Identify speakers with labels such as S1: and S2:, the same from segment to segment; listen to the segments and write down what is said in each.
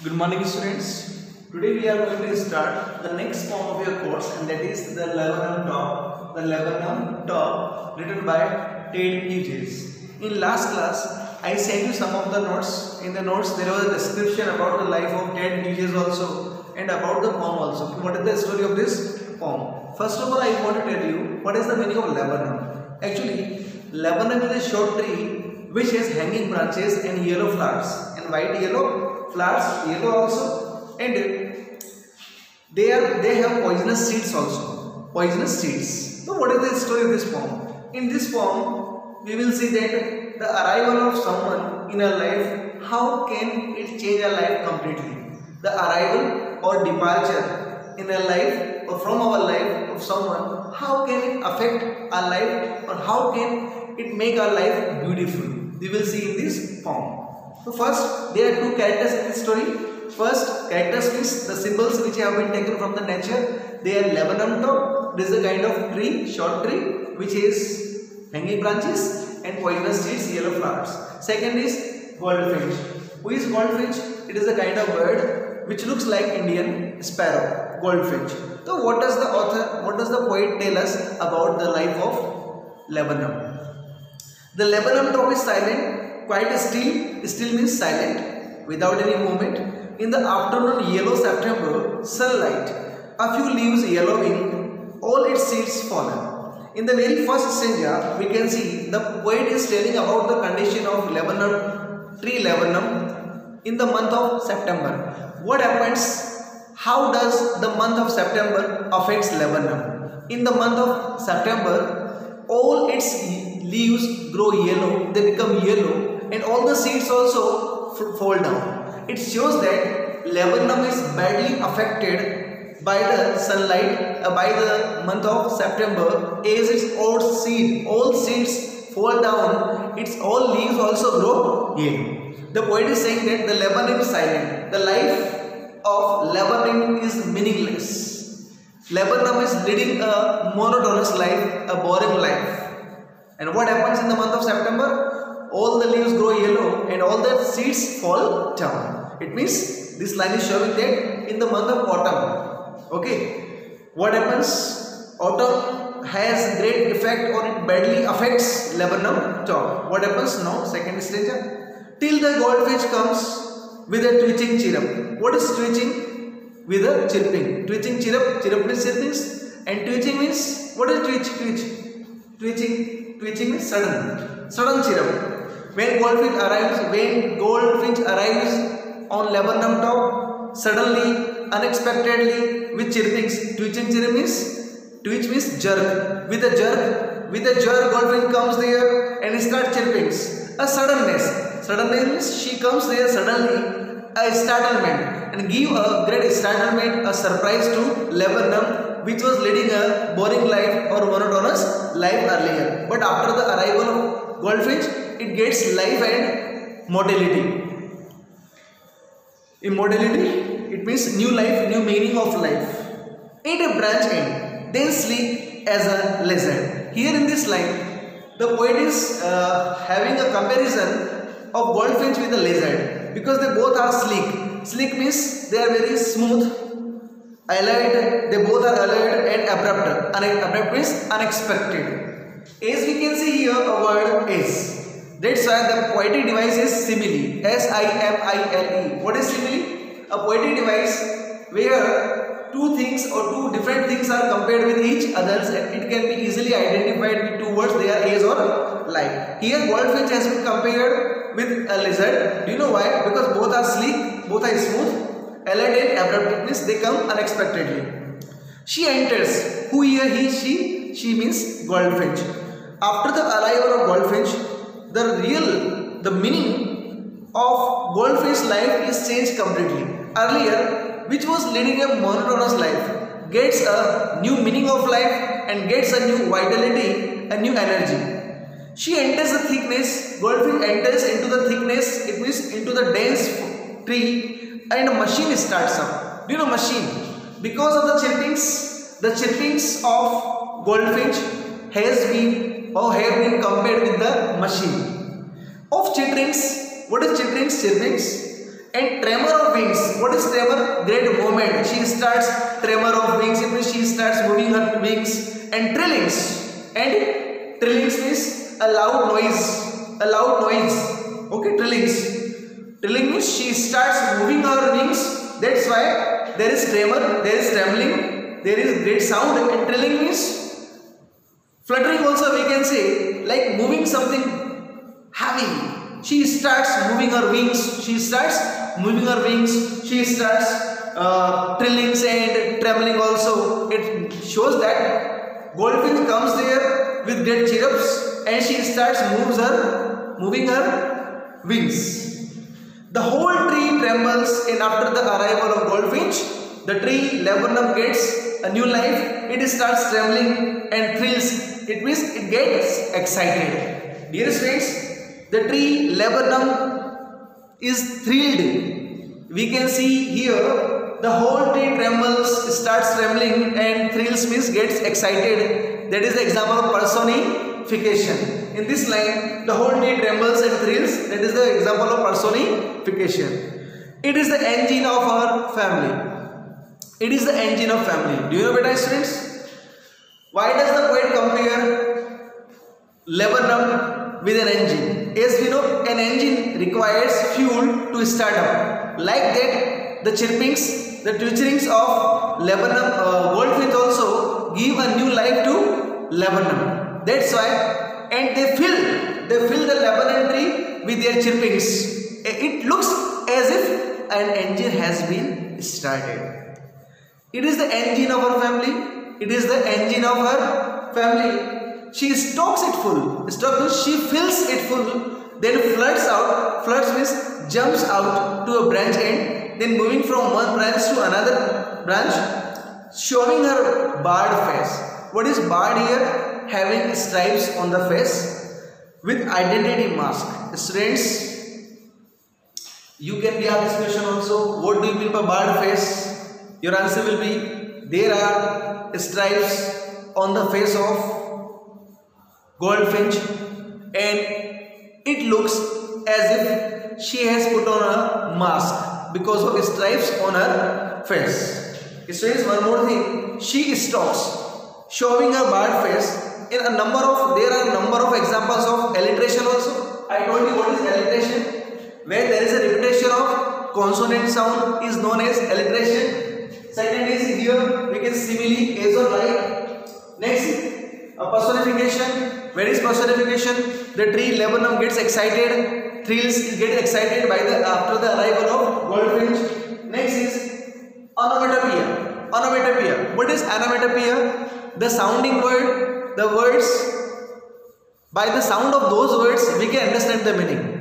S1: Good morning students. Today we are going to start the next form of your course and that is the Laburnum Top. The Laburnum Top written by Ted Hughes. In last class I sent you some of the notes. In the notes there was a description about the life of Ted Hughes also and about the poem also. What is the story of this poem? First of all I want to tell you what is the meaning of Laburnum. Actually Laburnum is a short tree which has hanging branches and yellow flowers and white yellow flowers yellow also and they are they have poisonous seeds also poisonous seeds. So what is the story of this poem in this poem we will see that the arrival of someone in our life how can it change our life completely? The arrival or departure in our life or from our life of someone how can it affect our life or how can it make our life beautiful? We will see in this poem so first there are two characters in this story. First characters means the symbols which have been taken from the nature. They are laburnum top. This is a kind of tree short tree which is hanging branches and poisonous seeds yellow flowers. Second is goldfinch. Who is goldfinch? It is a kind of bird which looks like indian sparrow goldfinch. So what does the author what does the poet tell us about the life of laburnum? The laburnum top is silent quite still still means silent without any movement in the afternoon yellow september sunlight. A few leaves yellowing all its seeds fallen. In the very first stanza we can see the poet is telling about the condition of laburnum tree laburnum in the month of september. What happens? How does the month of september affects laburnum? In the month of september all its leaves grow yellow they become yellow and all the seeds also fall down. It shows that laburnum is badly affected by the sunlight uh, by the month of september. As its old seed all seeds fall down its all leaves also grow yellow. The poet is saying that the laburnum is silent. The life of laburnum is meaningless. Laburnum is leading a monotonous life a boring life. And what happens in the month of September? All the leaves grow yellow and all the seeds fall down. It means this line is showing that in the month of autumn. Okay. What happens? Autumn has great effect or it badly affects Laburnum top. What happens now? Second stage. Till the goldfinch comes with a twitching chirrup. What is twitching? With a chirping. Twitching chirrup. Chirrup means chirping. And twitching means what is twitch? Twitch. Twitching twitching means sudden sudden chirp when goldfinch arrives when goldfinch arrives on laburnum top suddenly unexpectedly with chirpings twitching chirp means twitch means jerk? With a jerk with a jerk goldfinch comes there and start chirpings. a suddenness. Suddenness means she comes there suddenly a startlement. And give a great startlement a surprise to lebanon which was leading a boring life or monotonous life earlier. But after the arrival of goldfinch, it gets life and mortality. Immortality, it means new life, new meaning of life. Eat a branch end, then sleep as a lizard. Here in this line, the poet is uh, having a comparison of goldfinch with a lizard because they both are sleek. Sleek means they are very smooth alert they both are alert and abrupt abrupt means unexpected as we can see here a word is that's why the poetic device is simile s-i-m-i-l-e what is simile a poetic device where two things or two different things are compared with each others and it can be easily identified with two words they are as or like here goldfinch has been compared with a lizard do you know why because both are sleek both are smooth alert and abrupt means they come unexpectedly. She enters. Who here he she? She means goldfinch. After the arrival of goldfinch, the real the meaning of goldfinch life is changed completely. Earlier, which was leading a monotonous life, gets a new meaning of life and gets a new vitality, a new energy. She enters the thickness, goldfinch enters into the thickness, it means into the dense tree and a machine starts up. Do you know machine? Because of the chirpings, the chirpings of goldfinch has been Oh, or have been compared with the machine. Of chitterings, what is chitterings? Chirpings and tremor of wings. What is tremor? Great movement. She starts tremor of wings. It means she starts moving her wings and trillings. And trillings means a loud noise. A loud noise. Okay, trillings. Trilling means she starts moving her wings. That's why there is tremor, there is trembling, there is great sound. And trilling means fluttering also we can say like moving something heavy she starts moving her wings. She starts moving her wings. She starts uh, trilling and trembling also. It shows that goldfinch comes there with great chirrups and she starts moves her moving her wings. The whole tree trembles and after the arrival of goldfinch, the tree laburnum gets a new life. It starts trembling and thrills. It means it gets excited. Dear friends, the tree laburnum is thrilled. We can see here the whole tree trembles, starts trembling and thrills means gets excited. That is the example of personification. In this line, the whole tree trembles and thrills. That is the example of personification. It is the engine of our family. It is the engine of family. Do you know better students? Why does the poet compare laburnum with an engine? As we know, an engine requires fuel to start up. Like that, the chirpings, the twitterings of laburnum uh, also give a new life to laburnum. That's why, and they fill, they fill the tree with their chirpings. It looks as if an engine has been started. It is the engine of her family. It is the engine of her family she stocks it full. Stock means she fills it full, then floods out. Floods means jumps out to a branch end, then moving from one branch to another branch, showing her barred face. What is barred here? Having stripes on the face with identity mask. Students, you can be asked this question also. What do you mean by barred face? Your answer will be there are stripes on the face of goldfinch and it looks as if she has put on a mask because of stripes on her face. It says one more thing, she stalks showing her barred face in a number of, there are number of examples of alliteration also. I told you what is alliteration. Where there is a repetition of consonant sound is known as alliteration. Second is here we can simile as or like. Next a personification. Where is personification? The tree laburnum gets excited. Trees get excited by the after the arrival of goldfinch. Next is onomatopoeia. Onomatopoeia. What is onomatopoeia? The sounding word, the words. By the sound of those words, we can understand the meaning.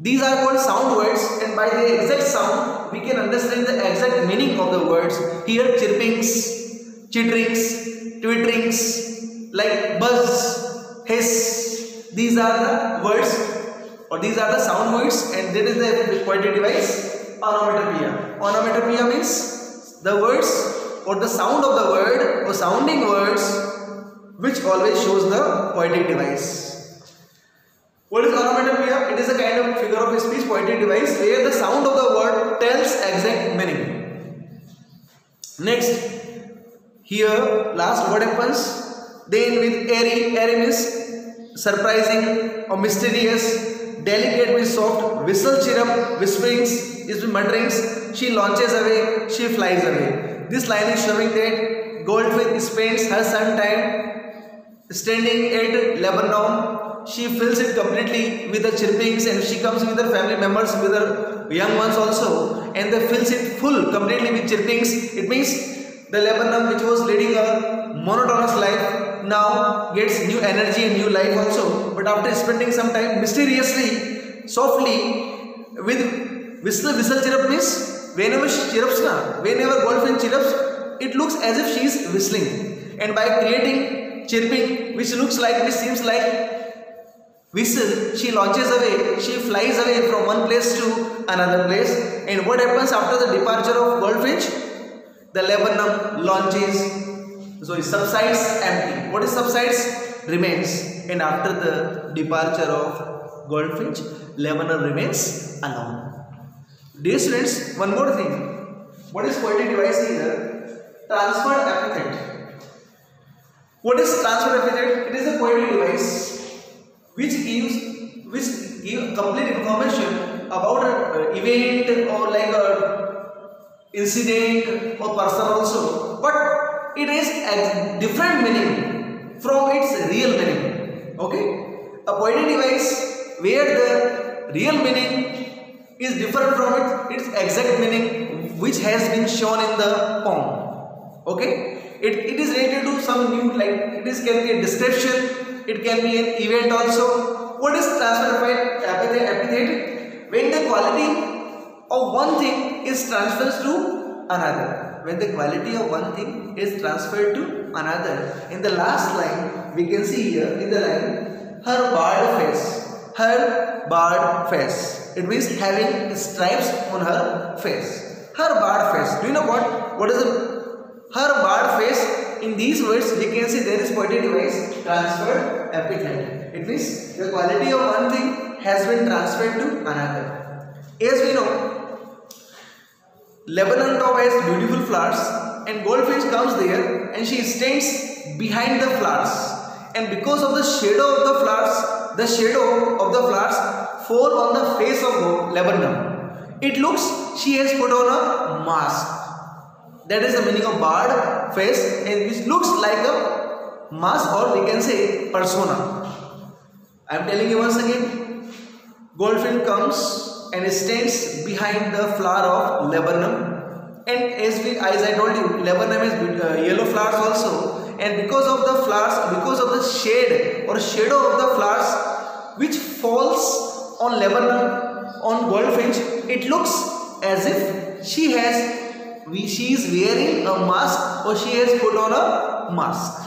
S1: These are called sound words and by the exact sound, we can understand the exact meaning of the words. Here chirpings, chitterings, twitterings, like buzz, hiss. These are the words or these are the sound words and that is the poetic device onomatopoeia. Onomatopoeia means the words or the sound of the word or sounding words which always shows the poetic device. What is onomatopoeia? It is a kind of figure of speech poetic device where the sound of the word tells exact meaning. Next, here last what happens? Then with airy, airy means surprising or mysterious, delicate means soft, whistle chirrup, whisperings is mutterings, she launches away, she flies away. This line is showing that Goldfinch spends her sun time standing at Laburnum. She fills it completely with the chirpings and she comes with her family members, with her young ones also and they fills it full completely with chirpings. It means the Laburnum which was leading a monotonous life now gets new energy and new life also. But after spending some time mysteriously, softly, with whistle, whistle chirrup means whenever she chirrups, na, whenever girlfriend chirrups, it looks as if she is whistling. And by creating chirping, which looks like, which seems like whistle, she launches away, she flies away from one place to another place. And what happens after the departure of goldfinch? The laburnum launches so it subsides empty. What is subsides? Remains. And after the departure of goldfinch, laburnum remains alone. Dear students, one more thing. What is poetic device here? Transferred epithet. What is transferred epithet? It is a poetic device which gives which give complete information about an event or like a incident or person also, but it is a different meaning from its real meaning. Okay, a poetic device where the real meaning is different from its, its exact meaning which has been shown in the poem. Okay, it, it is related to some new like it is can be a description, it can be an event also. What is transferred epithet? epithet? When the quality of one thing is transferred to another. When the quality of one thing is transferred to another. In the last line, we can see here in the line, her barred face. Her barred face. It means having stripes on her face. Her barred face. Do you know what? What is it? Her barred face. In these words, we can see there is poetic device transferred epithet. It means the quality of one thing has been transferred to another. As we know, Laburnum top has beautiful flowers and goldfinch comes there and she stands behind the flowers and because of the shadow of the flowers the shadow of the flowers fall on the face of Laburnum. It looks she has put on a mask. That is the meaning of barred face and which looks like a mask or we can say persona. I am telling you once again. Goldfinch comes and stands behind the flower of Laburnum. And as, we, as I told you, Laburnum has uh, yellow flowers also. And because of the flowers, because of the shade or shadow of the flowers which falls on Laburnum on Goldfinch, it looks as if she has she is wearing a mask or she has put on a mask.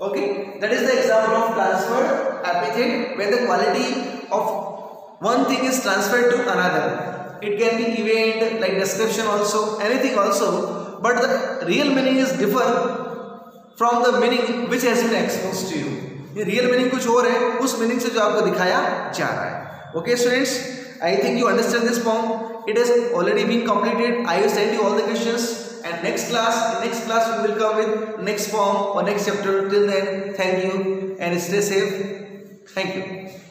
S1: Okay, that is the example of transferred epithet where the quality of one thing is transferred to another. It can be event like description also, anything also, but the real meaning is different from the meaning which has been exposed to you. ये real meaning कुछ और है उस meaning से जो आपको दिखाया जा रहा है Okay students, I think you understand this poem. It has already been completed. I will send you all the questions and next class, next class we will come with next form or next chapter. Till then, thank you and stay safe. Thank you.